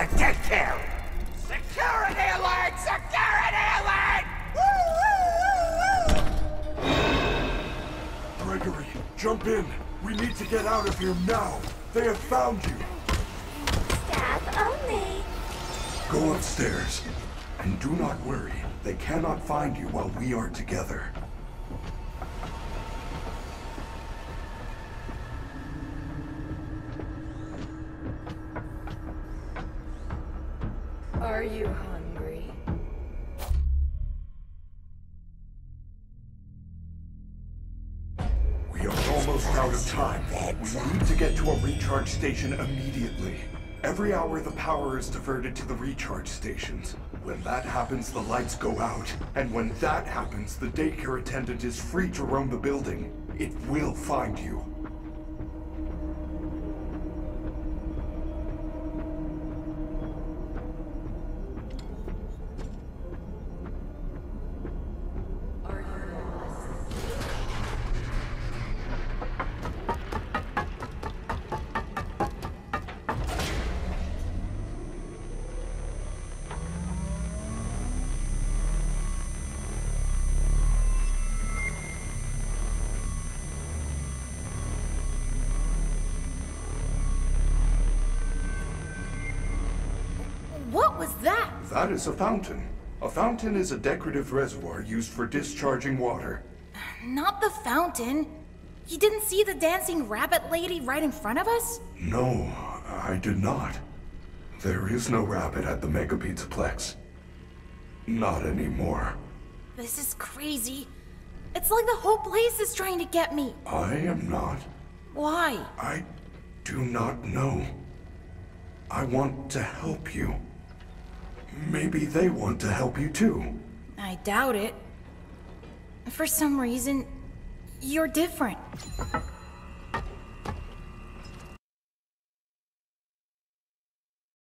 the daycare! Security alert! Security alert! Gregory, jump in. We need to get out of here now. They have found you. Staff only. Go upstairs. And do not worry. They cannot find you while we are together. Are you hungry? We are almost out of time. We need to get to a recharge station immediately. Every hour the power is diverted to the recharge stations. When that happens, the lights go out. And when that happens, the daycare attendant is free to roam the building. It will find you. Was that? That is a fountain. A fountain is a decorative reservoir used for discharging water. Not the fountain. You didn't see the dancing rabbit lady right in front of us? No, I did not. There is no rabbit at the Mega Pizzaplex. Not anymore. This is crazy. It's like the whole place is trying to get me. I am not. Why? I do not know. I want to help you. Maybe they want to help you too. I doubt it. For some reason, you're different.